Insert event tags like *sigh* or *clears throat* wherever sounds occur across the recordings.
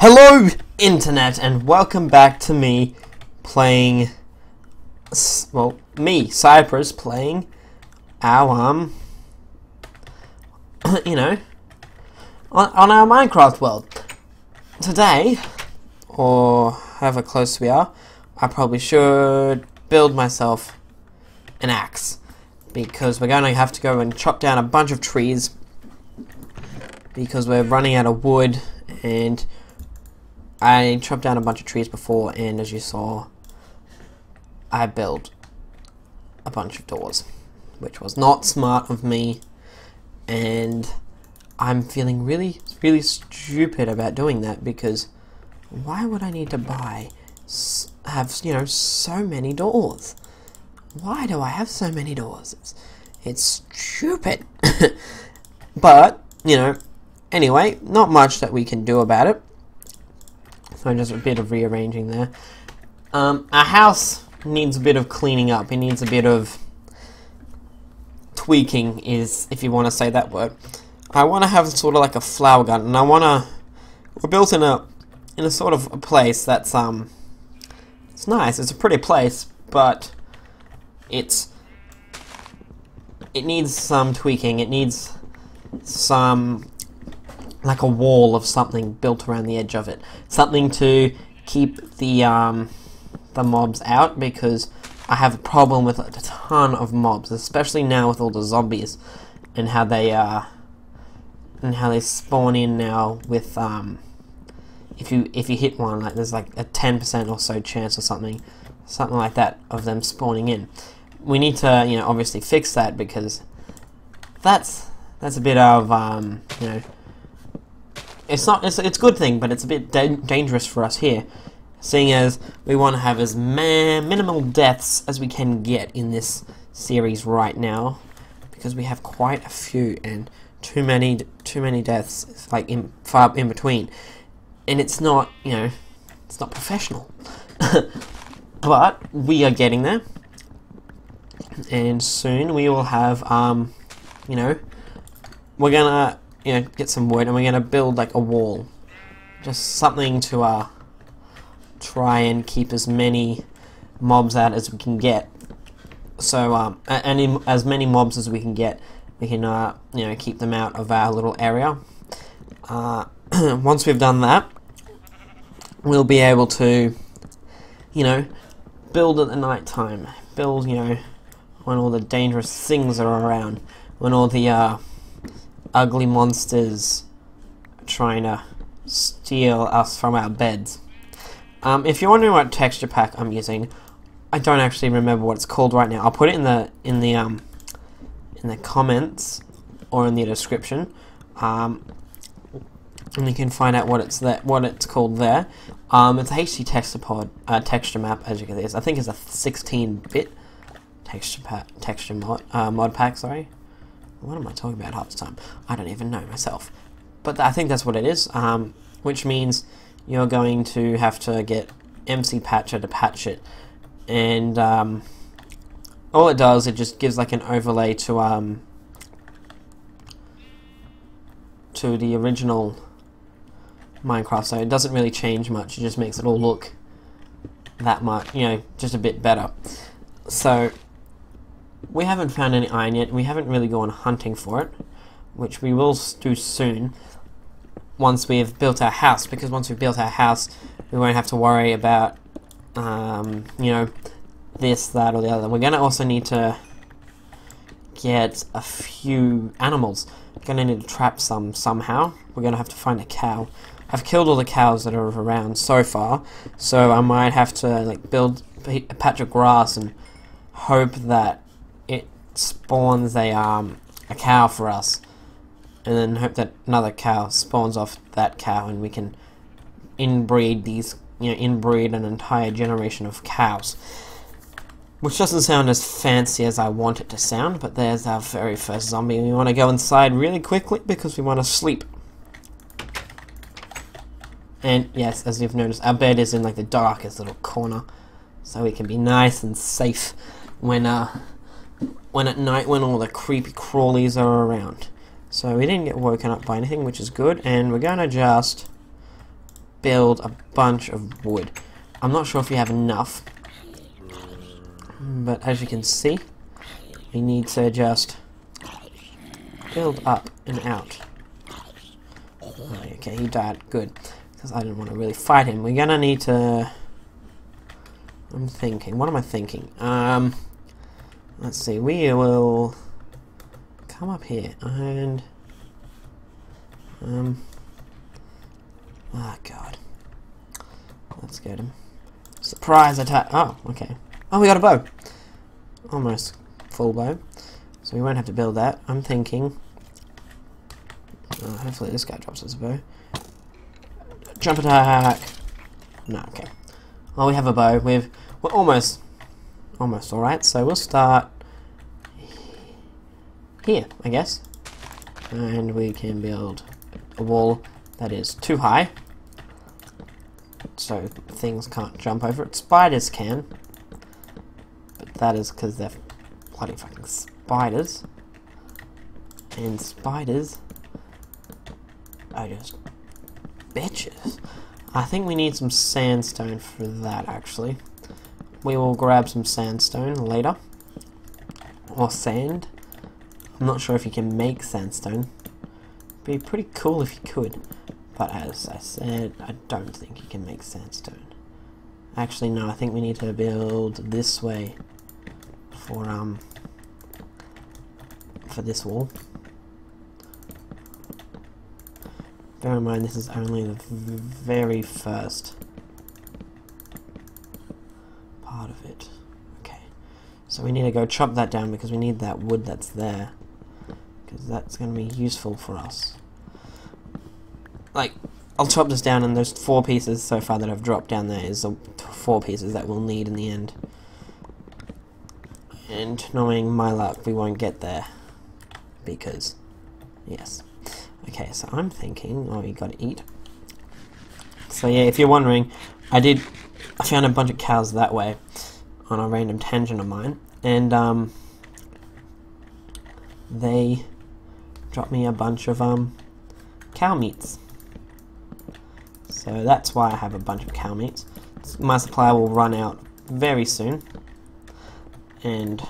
Hello, Internet, and welcome back to me playing. Well, me, Cypress, playing our, um. *clears throat* You know, on, on our Minecraft world. Today, or however close we are, I probably should build myself an axe. Because we're going to have to go and chop down a bunch of trees. Because we're running out of wood and I chopped down a bunch of trees before, and as you saw, I built a bunch of doors, which was not smart of me, and I'm feeling really, really stupid about doing that because why would I need to buy, have you know, so many doors? Why do I have so many doors? It's, it's stupid. *laughs* but you know, anyway, not much that we can do about it. So just a bit of rearranging there. Um, our house needs a bit of cleaning up. It needs a bit of tweaking, is if you want to say that word. I want to have sort of like a flower garden, I want to. We're built in a in a sort of a place that's um. It's nice. It's a pretty place, but it's it needs some tweaking. It needs some like a wall of something built around the edge of it. Something to keep the um, the mobs out because I have a problem with a ton of mobs, especially now with all the zombies and how they uh and how they spawn in now with um if you if you hit one like there's like a 10% or so chance or something something like that of them spawning in. We need to, you know, obviously fix that because that's that's a bit of um, you know it's not it's, it's a good thing but it's a bit da- dangerous for us here. Seeing as we want to have as ma- minimal deaths as we can get in this series right now because we have quite a few and too many too many deaths like in far in between. And it's not you know it's not professional. *laughs* But we are getting there. And soon we will have um you know we're gonna you know get some wood and we're gonna build like a wall. Just something to uh try and keep as many mobs out as we can get. So um and as many mobs as we can get we can uh you know keep them out of our little area. Uh *clears throat* once we've done that we'll be able to you know build at the night time. Build you know when all the dangerous things are around. When all the uh ugly monsters trying to steal us from our beds. Um, if you're wondering what texture pack I'm using, I don't actually remember what it's called right now. I'll put it in the in the um in the comments or in the description. Um, and you can find out what it's that what it's called there. Um, it's a HD texture pod uh, texture map as you can see. I think it's a 16-bit texture pack texture mod uh, mod pack. Sorry. What am I talking about half the time? I don't even know myself. But I think that's what it is, um, which means you're going to have to get MC Patcher to patch it. And um, all it does, it just gives like an overlay to um, to the original Minecraft, so it doesn't really change much. It just makes it all look that much, you know, just a bit better. So we haven't found any iron yet. We haven't really gone hunting for it, which we will do soon once we've built our house. Because once we've built our house, we won't have to worry about, um, you know, this, that, or the other. We're gonna also need to get a few animals. We're gonna need to trap some somehow. We're gonna have to find a cow. I've killed all the cows that are around so far, so I might have to like build a patch of grass and hope that spawns a um a cow for us, and then hope that another cow spawns off that cow, and we can inbreed these you know inbreed an entire generation of cows. Which doesn't sound as fancy as I want it to sound, but there's our very first zombie. We want to go inside really quickly because we want to sleep. And yes, as you've noticed, our bed is in like the darkest little corner, so we can be nice and safe when uh when at night when all the creepy crawlies are around. So we didn't get woken up by anything, which is good, and we're gonna just build a bunch of wood. I'm not sure if we have enough, but as you can see, we need to just build up and out. Okay, he died. Good. Because I didn't want to really fight him. We're gonna need to... I'm thinking. What am I thinking? Um... Let's see. We will... Come up here and... Um... Ah, oh, God. Let's get him. Surprise attack! Oh, okay. Oh, we got a bow! Almost full bow. So we won't have to build that. I'm thinking uh, hopefully this guy drops his bow. Jump attack! No, okay. Well, we have a bow. We've, we're almost, almost alright. So we'll start here, I guess. And we can build a wall that is too high. So things can't jump over it. Spiders can. But that is because they're bloody fucking spiders. And spiders are just bitches. I think we need some sandstone for that, actually. We will grab some sandstone later. Or sand. I'm not sure if you can make sandstone. Be pretty cool if you could. But as I said, I don't think you can make sandstone. Actually, no, I think we need to build this way for, um, for this wall. Bear in mind, this is only the very first part of it. Okay. So we need to go chop that down because we need that wood that's there. Because that's going to be useful for us. Like, I'll chop this down and those four pieces so far that I've dropped down there is the four pieces that we'll need in the end. And knowing my luck, we won't get there. Because, yes. Okay, so I'm thinking, oh, you gotta eat. So yeah, if you're wondering, I did, I found a bunch of cows that way on a random tangent of mine, and um, they dropped me a bunch of um, cow meats. So that's why I have a bunch of cow meats. My supply will run out very soon, and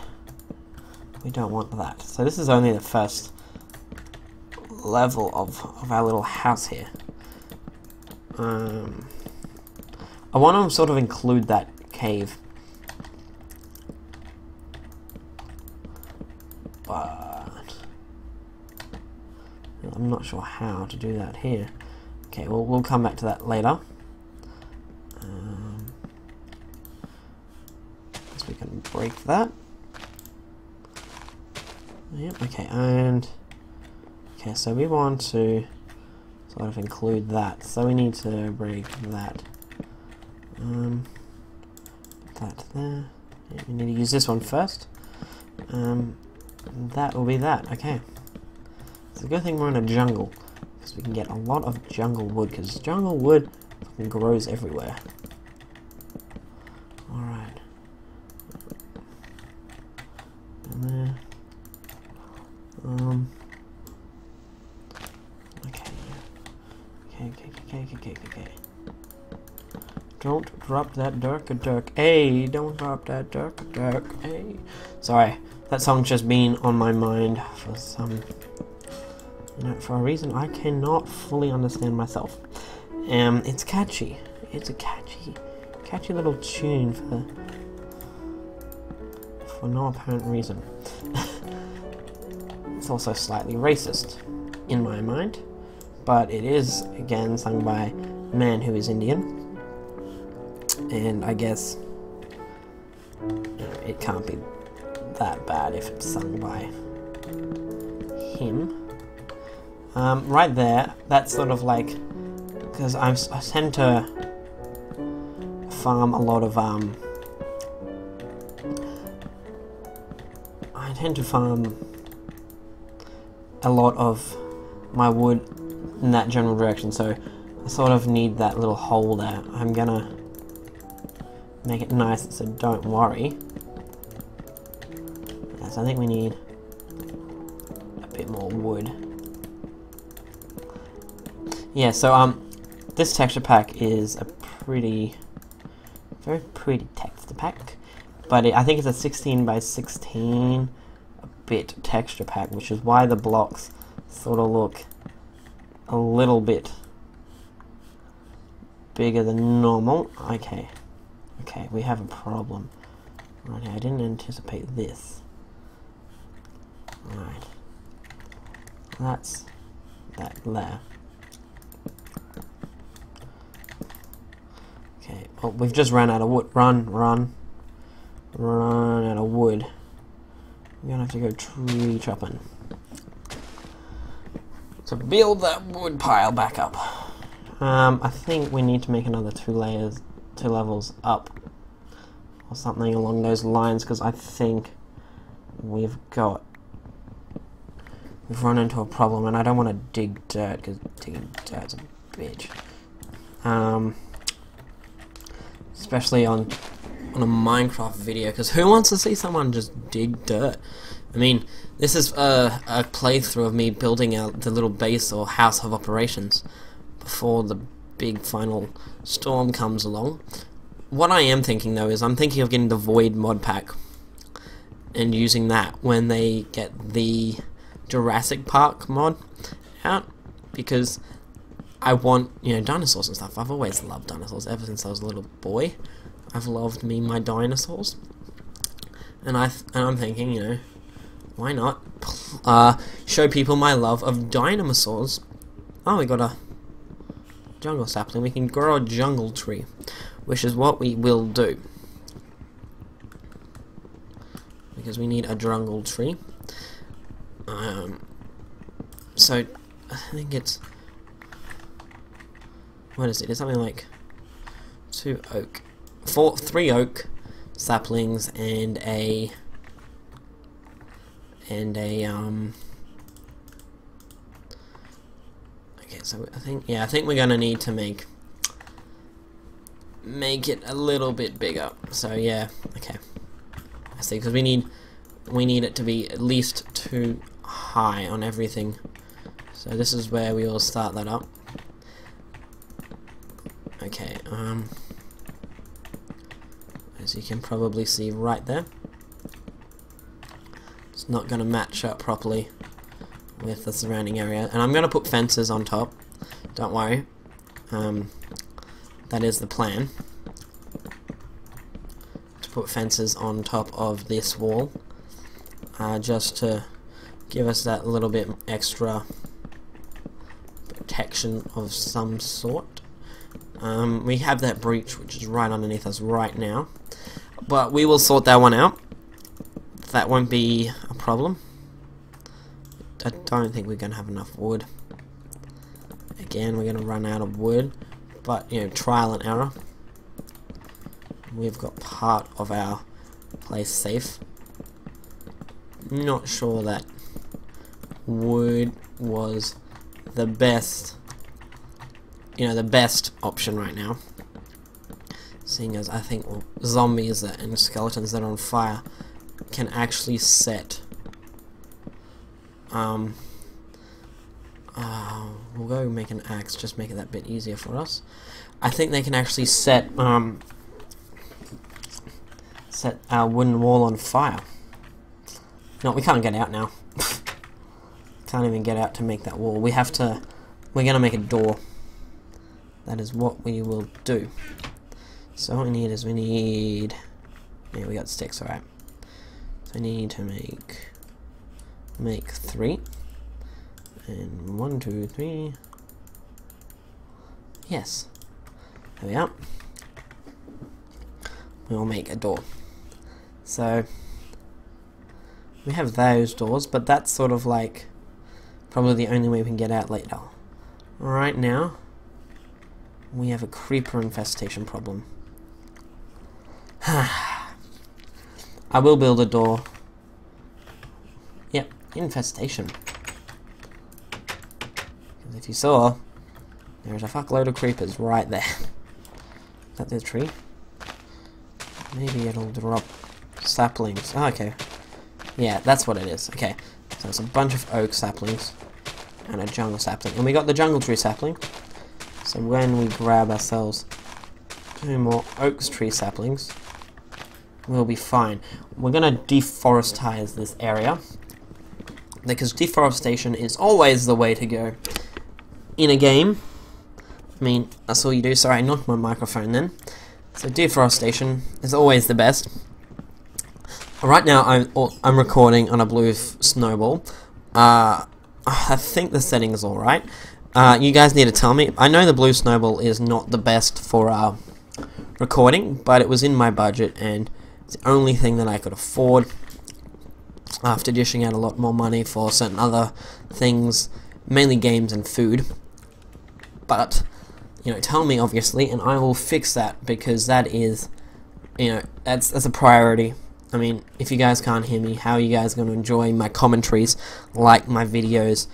we don't want that. So this is only the first level of, of our little house here. Um, I want to sort of include that cave. I'm not sure how to do that here. Okay, well, we'll come back to that later. Um, so we can break that. Yep, okay, and Okay, so we want to sort of include that. So we need to break that. Um, that there. Yeah, we need to use this one first. Um, that will be that. Okay. It's a good thing we're in a jungle. Because we can get a lot of jungle wood. Because jungle wood grows everywhere. Alright. And there. Um... Okay, okay, okay, okay. Don't drop that dark dark. Hey, don't drop that dark dark. Hey. Sorry, that song's just been on my mind for some, for a reason I cannot fully understand myself. Um, it's catchy. It's a catchy, catchy little tune for for no apparent reason. *laughs* it's also slightly racist in my mind but it is again sung by a man who is Indian, and I guess you know, it can't be that bad if it's sung by him. Um, right there, that's sort of like because I tend to farm a lot of um, I tend to farm a lot of my wood in that general direction, so I sort of need that little hole there. I'm gonna make it nice so don't worry. Yes, I think we need a bit more wood. Yeah, so um, this texture pack is a pretty, very pretty texture pack. But it, I think it's a 16 by 16 bit texture pack, which is why the blocks sort of look a little bit bigger than normal. Okay, okay, we have a problem. Right, I didn't anticipate this. Right, that's that there. Okay, well, we've just run out of wood. Run, run, run out of wood. We're gonna have to go tree chopping. To build that wood pile back up. Um, I think we need to make another two layers, two levels up. Or something along those lines, because I think we've got... We've run into a problem, and I don't want to dig dirt, because digging dirt's a bitch. Um, especially on on a Minecraft video because who wants to see someone just dig dirt? I mean, this is a, a playthrough of me building out the little base or house of operations before the big final storm comes along. What I am thinking though is I'm thinking of getting the Void mod pack and using that when they get the Jurassic Park mod out because I want, you know, dinosaurs and stuff. I've always loved dinosaurs ever since I was a little boy. I've loved me my dinosaurs, and I and I'm thinking, you know, why not uh, show people my love of dinosaurs? Oh, we got a jungle sapling. We can grow a jungle tree, which is what we will do because we need a jungle tree. Um, so I think it's what is it? It's something like two oak four, three oak saplings and a and a um okay so I think yeah I think we're gonna need to make make it a little bit bigger. So yeah okay. I see because we need we need it to be at least two high on everything. So this is where we will start that up okay um as you can probably see right there. It's not going to match up properly with the surrounding area. And I'm going to put fences on top. Don't worry. Um, that is the plan. To put fences on top of this wall. Uh, just to give us that little bit extra protection of some sort. Um, we have that breach which is right underneath us right now. But we will sort that one out. That won't be a problem. I don't think we're going to have enough wood. Again, we're going to run out of wood. But, you know, trial and error. We've got part of our place safe. Not sure that wood was the best, you know, the best option right now. Seeing as I think well, zombies and skeletons that are on fire can actually set um uh, we'll go make an axe just make it that bit easier for us. I think they can actually set um set our wooden wall on fire. No we can't get out now. *laughs* Can't even get out to make that wall. We have to we're gonna make a door that is what we will do so what we need is we need... Yeah, we got sticks, alright. So I need to make... Make three. And one, two, three... Yes. There we are. We'll make a door. So... We have those doors, but that's sort of like... Probably the only way we can get out later. Right now, we have a creeper infestation problem. *sighs* I will build a door. Yep, infestation. If you saw, there's a fuckload of creepers right there. *laughs* Is that the tree? Maybe it'll drop saplings. Oh, okay. Yeah, that's what it is. Okay. So it's a bunch of oak saplings and a jungle sapling. And we got the jungle tree sapling. So when we grab ourselves two more oak tree saplings, we'll be fine. We're gonna deforestize this area because deforestation is always the way to go in a game. I mean, that's all you do. Sorry, I knocked my microphone then. So deforestation is always the best. Right now, I'm I'm recording on a blue snowball. Uh, I think the setting is all right. Uh, you guys need to tell me. I know the blue snowball is not the best for uh, recording, but it was in my budget and it's the only thing that I could afford after dishing out a lot more money for certain other things, mainly games and food. But you know, tell me obviously, and I will fix that because that is, you know, that's that's a priority. I mean, if you guys can't hear me, how are you guys going to enjoy my commentaries, like my videos,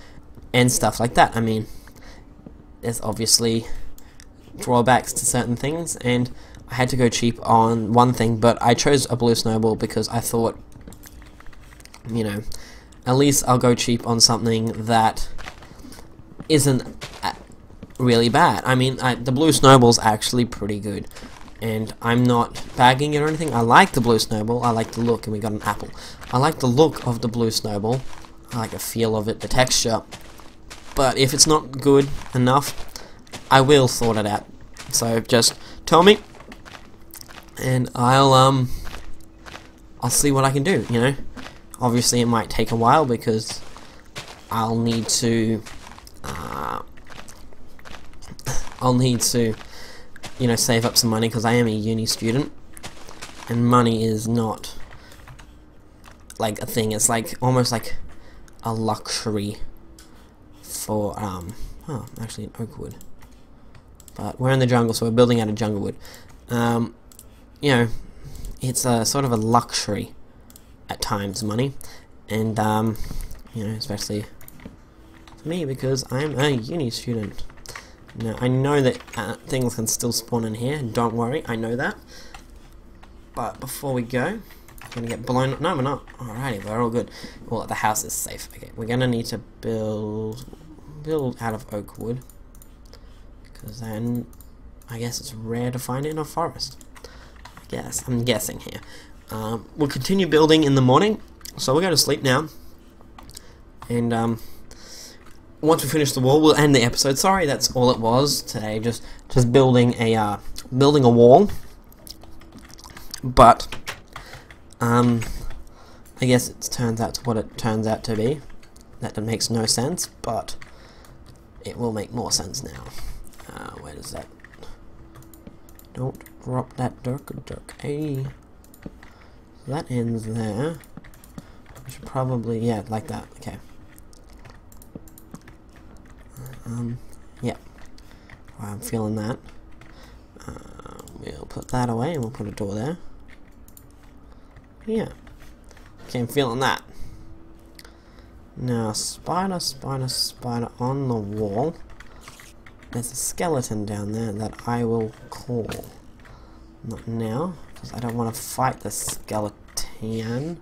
and stuff like that? I mean, there's obviously drawbacks to certain things, and I had to go cheap on one thing, but I chose a blue snowball because I thought, you know, at least I'll go cheap on something that isn't uh, really bad. I mean, I, the blue snowball's actually pretty good. And I'm not bagging it or anything. I like the blue snowball. I like the look, and we got an apple. I like the look of the blue snowball. I like the feel of it, the texture. But if it's not good enough, I will sort it out. So just tell me, and I'll um, I'll see what I can do. You know, obviously it might take a while because I'll need to uh, I'll need to, you know, save up some money because I am a uni student, and money is not like a thing. It's like almost like a luxury for um. Oh, actually, an oak wood. But we're in the jungle, so we're building out of jungle wood. Um, you know, it's a sort of a luxury at times, money, and um, you know, especially for me because I'm a uni student. Now, I know that uh, things can still spawn in here, don't worry, I know that. But before we go, I'm gonna get blown up. no we're not. Alrighty, we're all good. Well the house is safe. Okay, we're gonna need to build build out of oak wood. Because then I guess it's rare to find it in a forest. I guess. I'm guessing here. Um, we'll continue building in the morning. So we'll go to sleep now. And um once we finish the wall, we'll end the episode. Sorry, that's all it was today. Just just building a uh, building a wall. But um, I guess it turns out to what it turns out to be. That makes no sense, but it will make more sense now. Uh, where does that? Don't drop that dirk, dirk. Hey, that ends there. I should probably yeah, like that. Okay. Um, yeah. I'm feeling that. Uh, we'll put that away and we'll put a door there. Yeah. Okay, I'm feeling that. Now, spider, spider, spider on the wall. There's a skeleton down there that I will call. Not now, because I don't want to fight the skeleton.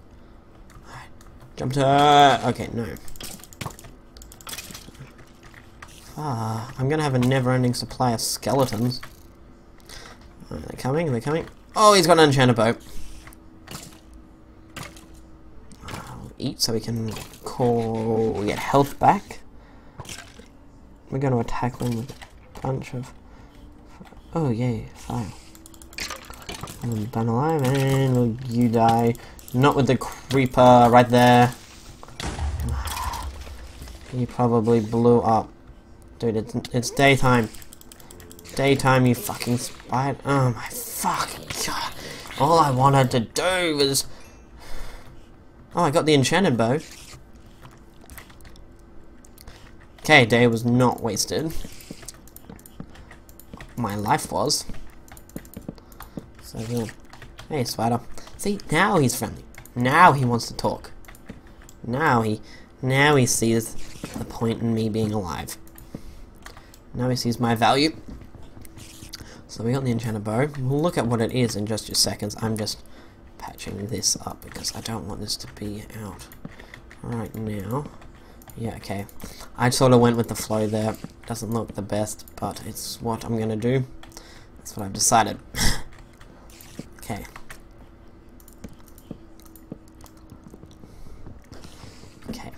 Jump to... Okay, no. Ah, I'm gonna have a never-ending supply of skeletons. Are they coming? Are they coming? Oh, he's got an enchanted bow. I'll eat so we can call... We get health back. We're going to attack them with a bunch of... Oh, yay, fire. And burn alive, and you die. Not with the creeper right there. He probably blew up. Dude, it's, it's daytime. Daytime, you fucking spider. Oh my fucking god. All I wanted to do was... Oh, I got the enchanted bow. Okay, day was not wasted. My life was. So, yeah. Hey, spider. See, now he's friendly. Now he wants to talk. Now he... Now he sees the point in me being alive. Now he sees my value. So we got the enchanted bow. We'll look at what it is in just a seconds. I'm just patching this up because I don't want this to be out right now. Yeah, okay. I sort of went with the flow there. doesn't look the best, but it's what I'm gonna do. That's what I've decided. *laughs* okay. Okay.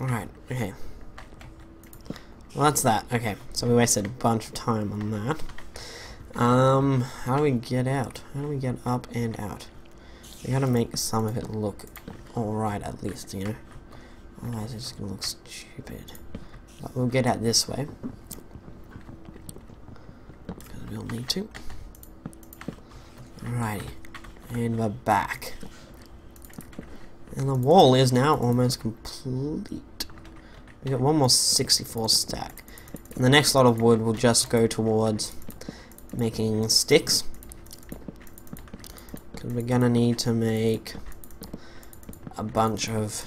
Alright, okay. Well, that's that. Okay, so we wasted a bunch of time on that. Um, how do we get out? How do we get up and out? We gotta make some of it look alright at least, you know? Otherwise it's gonna look stupid. But we'll get out this way. Because we'll need to. Alrighty. And we're back. And the wall is now almost complete. We got one more 64 stack. And the next lot of wood will just go towards making sticks. Because we're gonna need to make a bunch of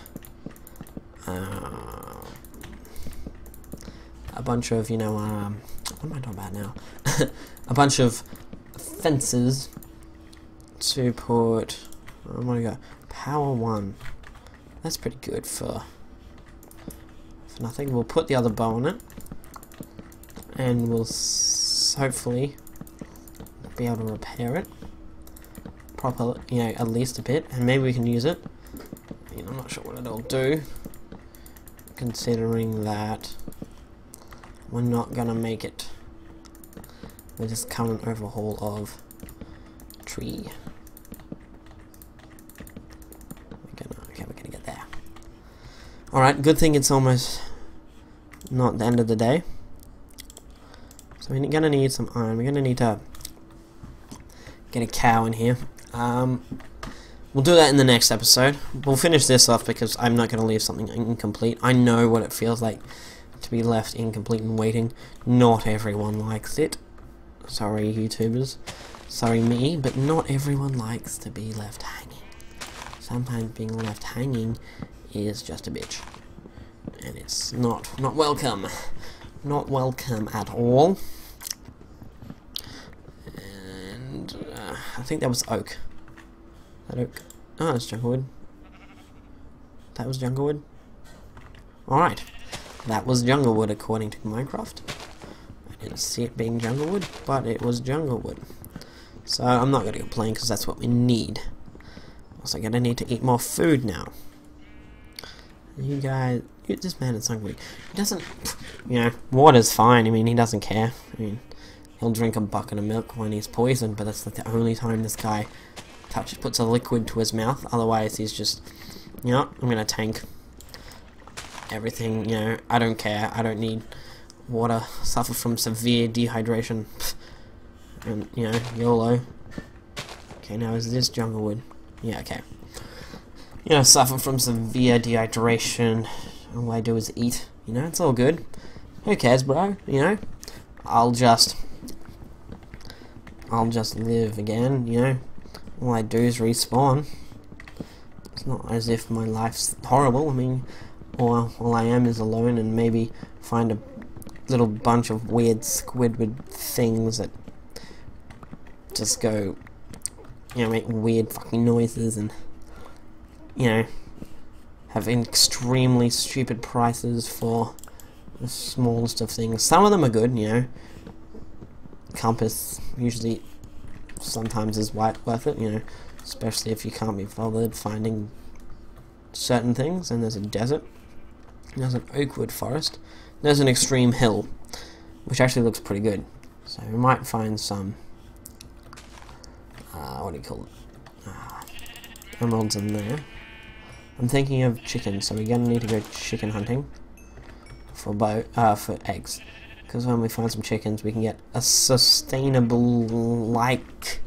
uh, a bunch of, you know, um, what am I talking about now? *laughs* a bunch of fences to put, I'm gonna go, power one. That's pretty good for, for nothing. We'll put the other bow on it, and we'll hopefully be able to repair it properly, you know, at least a bit, and maybe we can use it. I mean, I'm not sure what it'll do, considering that we're not gonna make it with this current overhaul of tree. We're gonna, okay, we're gonna get there. Alright, good thing it's almost not the end of the day. So we're gonna need some iron. We're gonna need to get a cow in here. Um, we'll do that in the next episode. We'll finish this off because I'm not to leave something incomplete. I know what it feels like to be left incomplete and waiting. Not everyone likes it. Sorry, YouTubers. Sorry, me, but not everyone likes to be left hanging. Sometimes being left hanging is just a bitch. And it's not, not welcome. Not welcome at all. And uh, I think that was oak. That oak. Ah, oh, that's junglewood. That was junglewood. Alright. That was junglewood according to Minecraft. I didn't see it being junglewood, but it was junglewood. So I'm not going to complain because that's what we need. Also going to need to eat more food now. You guys, this man is hungry. He doesn't, you know, water's fine. I mean, he doesn't care. I mean, He'll drink a bucket of milk when he's poisoned, but that's like the only time this guy touches, puts a liquid to his mouth. Otherwise, he's just, you know, I'm gonna tank everything. You know, I don't care. I don't need water. Suffer from severe dehydration, *laughs* and you know, YOLO. Okay, now is this jungle wood? Yeah, okay. You know, suffer from severe dehydration. All I do is eat. You know, it's all good. Who cares, bro? You know, I'll just I'll just live again, you know. All I do is respawn. It's not as if my life's horrible. I mean, all, all I am is alone and maybe find a little bunch of weird Squidward things that just go, you know, make weird fucking noises and, you know, have extremely stupid prices for the smallest of things. Some of them are good, you know, compass usually sometimes is worth it, you know, especially if you can't be bothered finding certain things, and there's a desert, there's an oakwood forest, there's an extreme hill, which actually looks pretty good, so we might find some, uh, what do you call it, uh, emeralds in there. I'm thinking of chickens, so we're gonna need to go chicken hunting for bow, uh, for eggs. Because when we find some chickens, we can get a sustainable, like,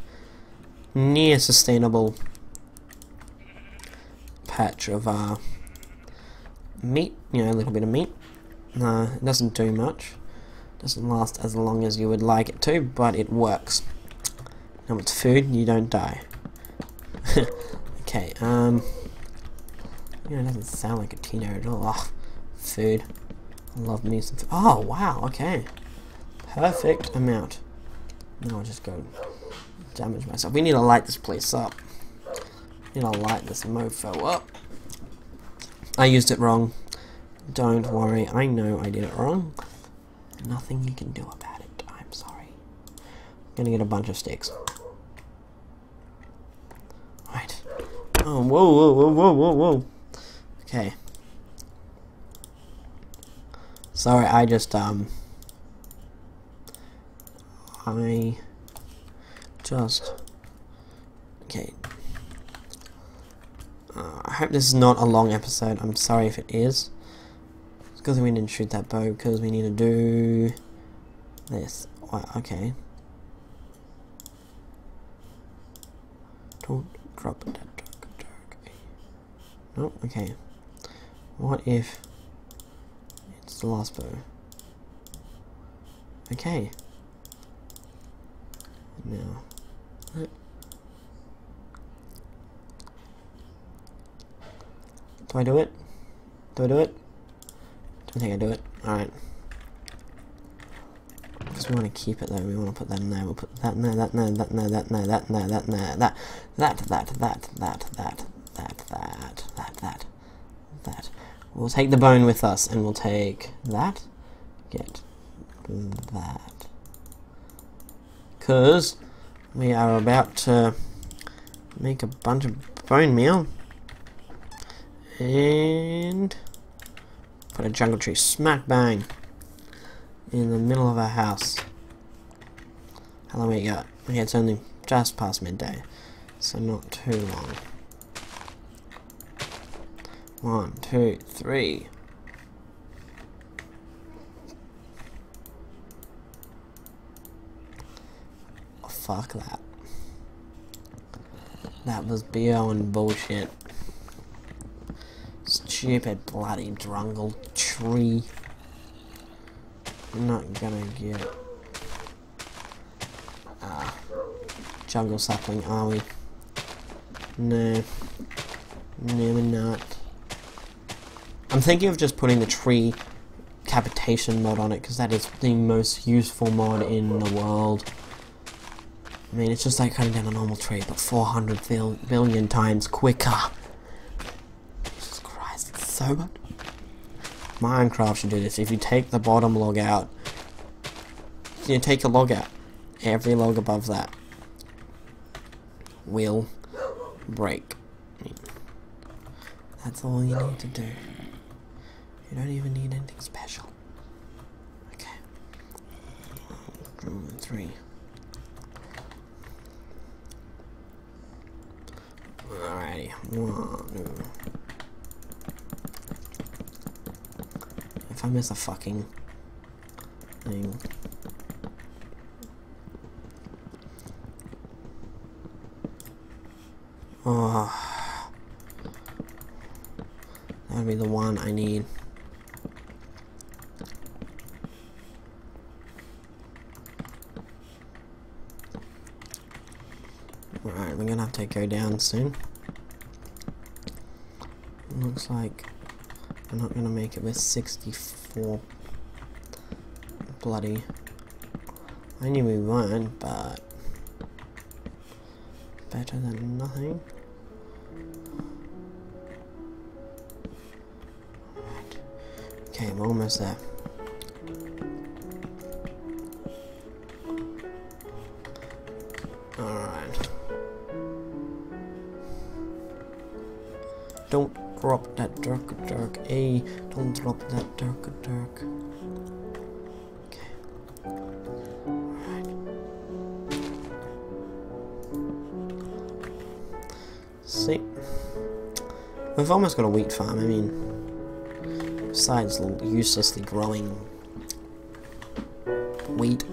near sustainable patch of uh, meat. You know, a little bit of meat. No, it doesn't do much. Doesn't last as long as you would like it to, but it works. Now it's food, you don't die. *laughs* okay, um... You know, it doesn't sound like a teenager at all. Food. Love me some. food. Oh wow. Okay. Perfect amount. Now I'll just go damage myself. We need to light this place up. We need to light this mofo up. I used it wrong. Don't worry, I know I did it wrong. Nothing you can do about it. I'm sorry. I'm gonna get a bunch of sticks. Right. Oh, whoa, whoa, whoa, whoa, whoa, whoa. Okay. Sorry, I just, um... I just... Okay. Uh, I hope this is not a long episode. I'm sorry if it is. It's because we didn't shoot that bow, because we need to do this. okay. Don't drop that dark, dark. No, okay. What if it's the last bow? Okay. Now, Do I do it? Do I do it? Don't think I do it. Alright. Because we want to keep it though, we want to put that in there, we'll put that in there, that in there, that in there, that in there, that in there, that in there, that, that, that, that, that, that, that, that, that, that, that. We'll take the bone with us, and we'll take that, get that. Because we are about to make a bunch of bone meal. And put a jungle tree smack bang in the middle of our house. How long we got? Okay, it's only just past midday, so not too long. One, two, three. Oh, fuck that. That was beyond bullshit. Stupid bloody drungle tree. I'm not gonna get ah jungle sapling, are we? No. No we're not. I'm thinking of just putting the tree capitation mod on it because that is the most useful mod in the world. I mean, it's just like cutting down a normal tree, but 400 billion times quicker so much. Minecraft should do this. If you take the bottom log out, you take a log out. Every log above that will break. That's all you need to do. You don't even need anything special. Okay. Three. Alrighty. One. I miss a fucking thing. Ah. Oh. That would be the one I need. Alright, we're gonna have to go down soon. Looks like we're not gonna make it with 64 bloody. I knew we weren't, but better than nothing. Right. Okay, we're almost there. Alright. Don't drop that dark dark A. Don't drop that dark dark. Okay. Alright. See. We've almost got a wheat farm, I mean besides uselessly growing wheat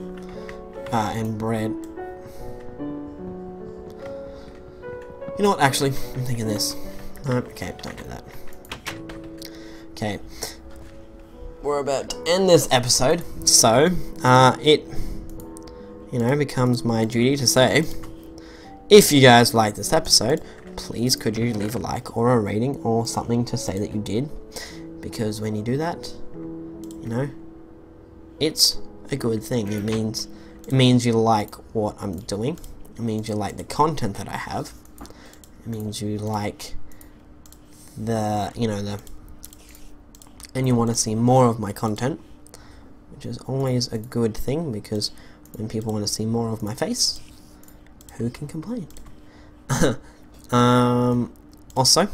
uh, and bread. You know what, actually, I'm thinking this. No, okay, don't do that. Okay. We're about to end this episode, so, uh, it, you know, becomes my duty to say, if you guys like this episode, please could you leave a like or a rating or something to say that you did, because when you do that, you know, it's a good thing. It means, it means you like what I'm doing, it means you like the content that I have, it means you like the, you know, the and you want to see more of my content, which is always a good thing because when people want to see more of my face, who can complain? *laughs* um, also,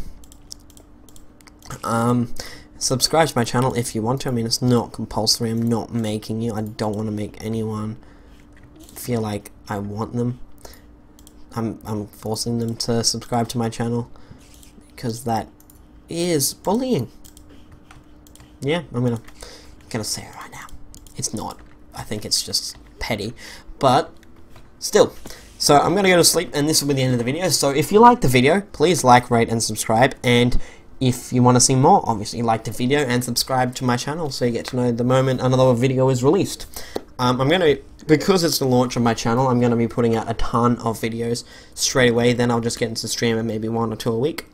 um, subscribe to my channel if you want to. I mean, it's not compulsory. I'm not making you. I don't want to make anyone feel like I want them. I'm I'm forcing them to subscribe to my channel because that is bullying. Yeah, I'm gonna gonna say it right now. It's not. I think it's just petty, but still. So I'm gonna go to sleep, and this will be the end of the video. So if you like the video, please like, rate, and subscribe. And if you want to see more, obviously like the video and subscribe to my channel so you get to know the moment another video is released. Um, I'm gonna because it's the launch of my channel. I'm gonna be putting out a ton of videos straight away. Then I'll just get into streaming maybe one or two a week,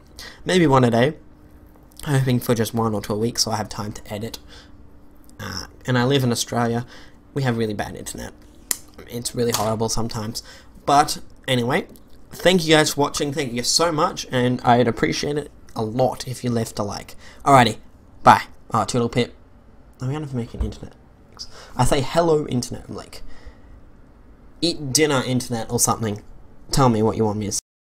maybe one a day. I'm hoping for just one or two a week so I have time to edit. Uh, and I live in Australia. We have really bad internet. It's really horrible sometimes. But anyway, thank you guys for watching. Thank you so much, and I'd appreciate it a lot if you left a like. Alrighty, bye. Oh, Toodle Pip. I'm gonna make an internet. I say hello internet. I'm like, eat dinner internet or something. Tell me what you want me to say.